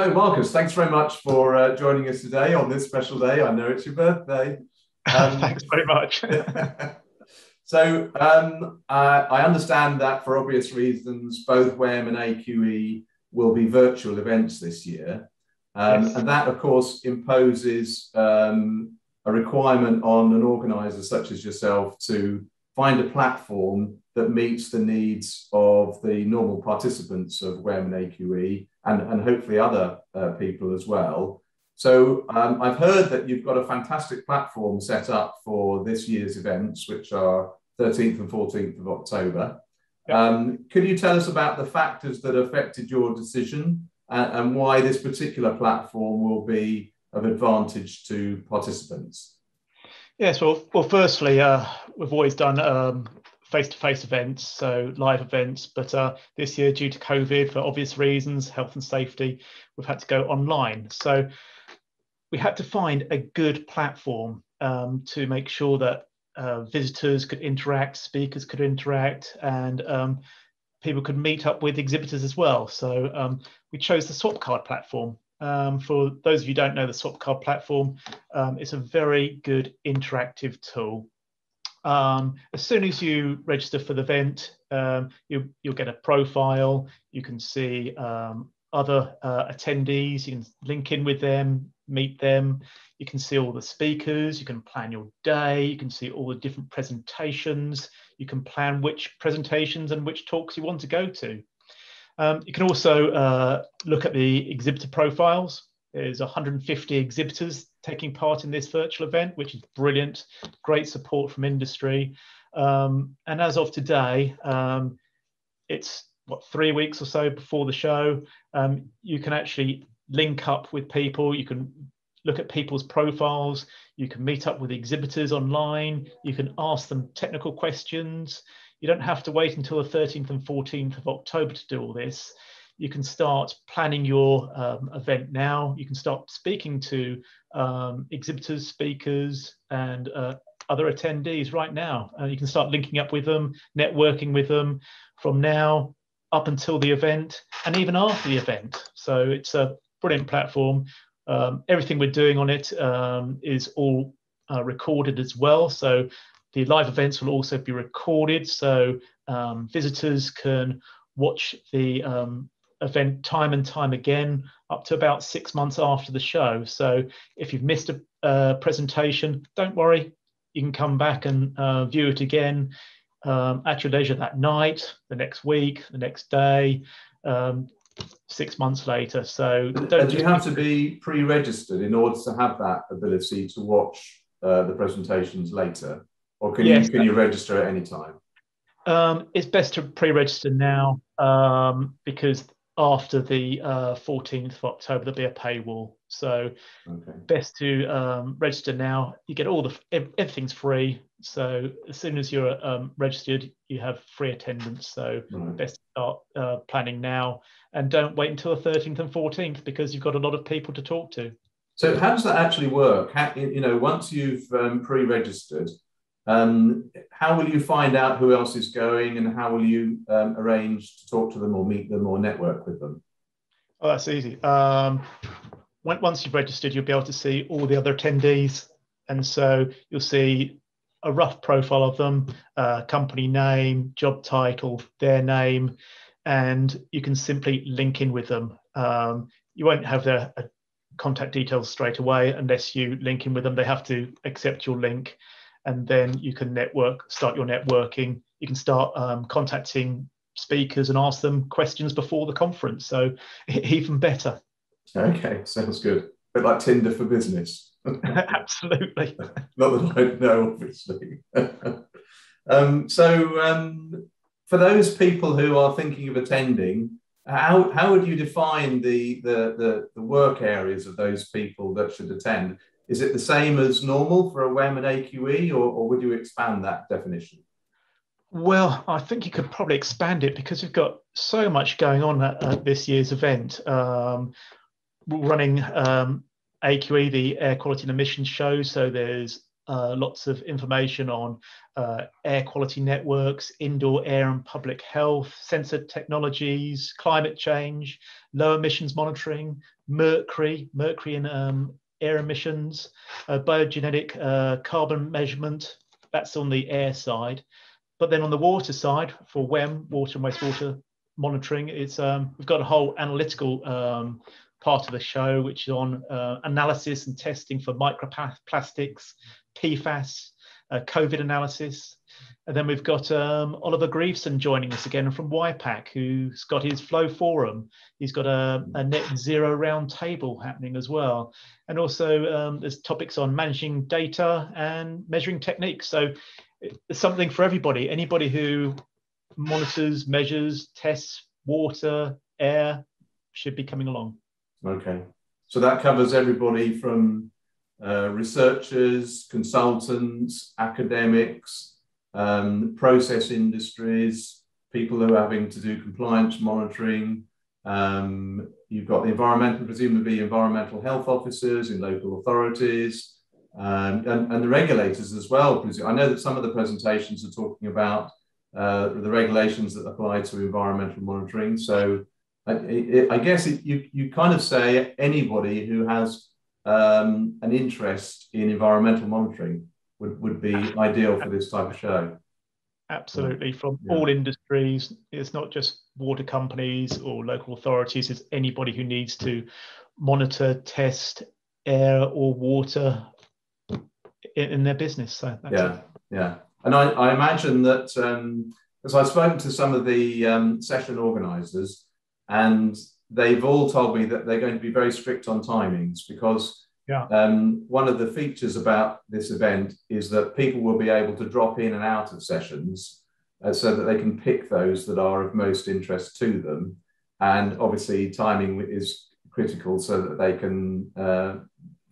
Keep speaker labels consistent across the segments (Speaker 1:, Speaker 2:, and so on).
Speaker 1: So, Marcus, thanks very much for uh, joining us today on this special day. I know it's your birthday.
Speaker 2: Um, thanks very much.
Speaker 1: so, um, uh, I understand that for obvious reasons, both WWEM and AQE will be virtual events this year. Um, yes. And that, of course, imposes um, a requirement on an organizer such as yourself to find a platform that meets the needs of the normal participants of WWEM and AQE and, and hopefully other uh, people as well. So um, I've heard that you've got a fantastic platform set up for this year's events, which are 13th and 14th of October. Um, could you tell us about the factors that affected your decision and, and why this particular platform will be of advantage to participants?
Speaker 2: Yes, well, well, firstly, uh, we've always done um, face-to-face events, so live events. But uh, this year, due to COVID, for obvious reasons, health and safety, we've had to go online. So we had to find a good platform um, to make sure that uh, visitors could interact, speakers could interact, and um, people could meet up with exhibitors as well. So um, we chose the Swapcard platform. Um, for those of you who don't know the Swapcard platform, um, it's a very good interactive tool um, as soon as you register for the event, um, you, will get a profile. You can see um, other uh, attendees. You can link in with them, meet them. You can see all the speakers. You can plan your day. You can see all the different presentations. You can plan which presentations and which talks you want to go to. Um, you can also uh, look at the exhibitor profiles. There's 150 exhibitors taking part in this virtual event, which is brilliant. Great support from industry. Um, and as of today, um, it's what three weeks or so before the show. Um, you can actually link up with people. You can look at people's profiles. You can meet up with exhibitors online. You can ask them technical questions. You don't have to wait until the 13th and 14th of October to do all this you can start planning your um, event now. You can start speaking to um, exhibitors, speakers, and uh, other attendees right now. Uh, you can start linking up with them, networking with them from now up until the event and even after the event. So it's a brilliant platform. Um, everything we're doing on it um, is all uh, recorded as well. So the live events will also be recorded so um, visitors can watch the um, event time and time again up to about six months after the show. So if you've missed a, a presentation, don't worry, you can come back and uh, view it again um, at your leisure that night, the next week, the next day, um, six months later. So
Speaker 1: do you have to be pre-registered in order to have that ability to watch uh, the presentations later, or can yes, you can you register at any time?
Speaker 2: Um, it's best to pre-register now um, because after the uh, 14th of October, there'll be a paywall. So okay. best to um, register now. You get all the everything's free. So as soon as you're um, registered, you have free attendance. So right. best to start uh, planning now, and don't wait until the 13th and 14th because you've got a lot of people to talk to.
Speaker 1: So how does that actually work? How, you know, once you've um, pre-registered, um, how will you find out who else is going and how will you um, arrange to talk to them or meet them or network with them?
Speaker 2: Oh, that's easy. Um, once you've registered, you'll be able to see all the other attendees. And so you'll see a rough profile of them, uh, company name, job title, their name, and you can simply link in with them. Um, you won't have their uh, contact details straight away unless you link in with them. They have to accept your link and then you can network, start your networking. You can start um, contacting speakers and ask them questions before the conference. So even better.
Speaker 1: Okay, sounds good. A bit like Tinder for business.
Speaker 2: Absolutely.
Speaker 1: Not that I know, obviously. um, so, um, for those people who are thinking of attending, how, how would you define the, the, the, the work areas of those people that should attend? Is it the same as normal for a WWEM and AQE, or, or would you expand that definition?
Speaker 2: Well, I think you could probably expand it because we've got so much going on at, at this year's event. Um, running um, AQE, the Air Quality and Emissions Show, so there's uh, lots of information on uh, air quality networks, indoor air and public health, sensor technologies, climate change, low emissions monitoring, mercury, mercury in um, air emissions, uh, biogenetic uh, carbon measurement. That's on the air side. But then on the water side, for WWEM, water and wastewater monitoring, it's um, we've got a whole analytical um, part of the show, which is on uh, analysis and testing for microplastics, PFAS, uh, COVID analysis. And then we've got um, Oliver Grievson joining us again from WIPAC, who's got his Flow Forum. He's got a, a net zero roundtable happening as well. And also um, there's topics on managing data and measuring techniques. So it's something for everybody. Anybody who monitors, measures, tests water, air should be coming along.
Speaker 1: Okay. So that covers everybody from uh, researchers, consultants, academics, um, process industries, people who are having to do compliance monitoring. Um, you've got the environmental, presumably environmental health officers in local authorities, um, and, and, the regulators as well. I know that some of the presentations are talking about uh, the regulations that apply to environmental monitoring. So I, I guess it, you, you kind of say anybody who has um, an interest in environmental monitoring would, would be ideal for this type of show.
Speaker 2: Absolutely, from yeah. all industries. It's not just water companies or local authorities, it's anybody who needs to monitor, test air or water in, in their business. So
Speaker 1: yeah, it. yeah. And I, I imagine that um, as I've spoken to some of the um, session organisers, and they've all told me that they're going to be very strict on timings because yeah. um, one of the features about this event is that people will be able to drop in and out of sessions uh, so that they can pick those that are of most interest to them. And obviously, timing is critical so that they can, uh,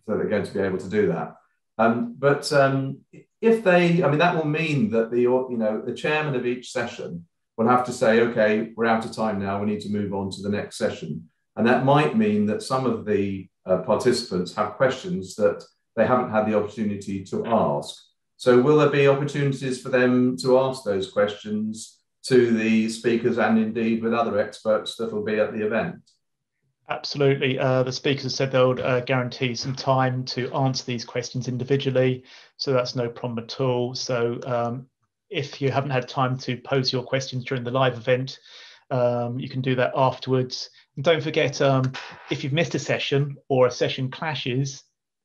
Speaker 1: so they're going to be able to do that. Um, but um, if they, I mean, that will mean that the, you know, the chairman of each session will have to say, okay, we're out of time now. We need to move on to the next session. And that might mean that some of the uh, participants have questions that they haven't had the opportunity to ask. So, will there be opportunities for them to ask those questions to the speakers and indeed with other experts that will be at the event?
Speaker 2: Absolutely. Uh, the speakers said they'll uh, guarantee some time to answer these questions individually. So that's no problem at all. So um, if you haven't had time to pose your questions during the live event, um, you can do that afterwards. And don't forget, um, if you've missed a session or a session clashes,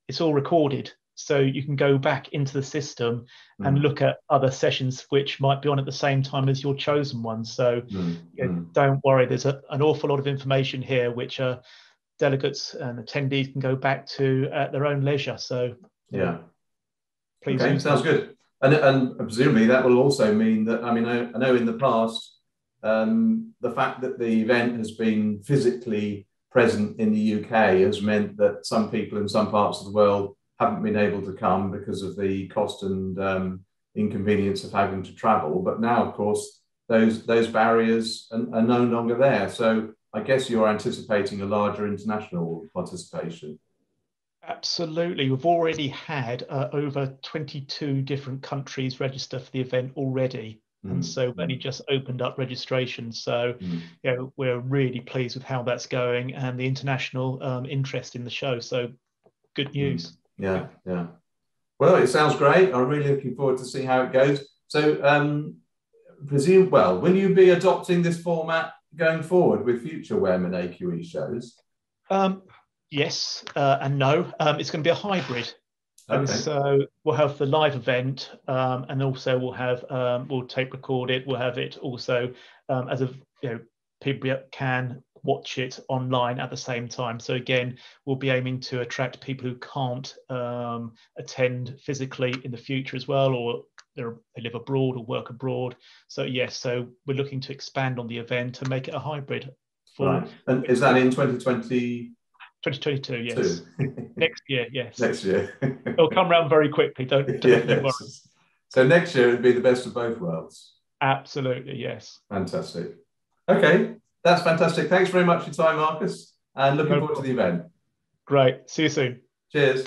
Speaker 2: it's all recorded. So you can go back into the system mm. and look at other sessions which might be on at the same time as your chosen one. So mm. Mm. don't worry, there's a, an awful lot of information here which uh, delegates and attendees can go back to at their own leisure. So
Speaker 1: yeah, please. Okay, sounds good. And, and presumably that will also mean that, I mean, I, I know in the past, um, the fact that the event has been physically present in the UK has meant that some people in some parts of the world haven't been able to come because of the cost and um, inconvenience of having to travel. But now, of course, those those barriers are, are, no longer there. So I guess you're anticipating a larger international participation.
Speaker 2: Absolutely. We've already had uh, over 22 different countries register for the event already. Mm. And so we've only just opened up registration. So, mm. you know, we're really pleased with how that's going and the international um, interest in the show. So, good mm. news.
Speaker 1: Mm. Yeah, yeah. Well, it sounds great. I'm really looking forward to see how it goes. So, um, presume, well, will you be adopting this format going forward with future WWEM and AQE shows?
Speaker 2: Um, yes uh, and no. Um, it's going to be a hybrid. Okay. so we'll have the live event, um, and also we'll have um, we'll tape record it. We'll have it also um, as a you know people can watch it online at the same time. So again, we'll be aiming to attract people who can't um, attend physically in the future as well, or they live abroad or work abroad. So yes, so we're looking to expand on the event and make it a hybrid.
Speaker 1: For right. And is that in 2020?
Speaker 2: 2022, yes. next year, yes.
Speaker 1: Next year.
Speaker 2: It'll come around very quickly, don't, don't yes. worry.
Speaker 1: So next year it'd be the best of both worlds.
Speaker 2: Absolutely, yes.
Speaker 1: Fantastic. Okay, that's fantastic. Thanks very much for your time, Marcus, and looking no forward problem. to the event.
Speaker 2: Great. See you soon.
Speaker 1: Cheers.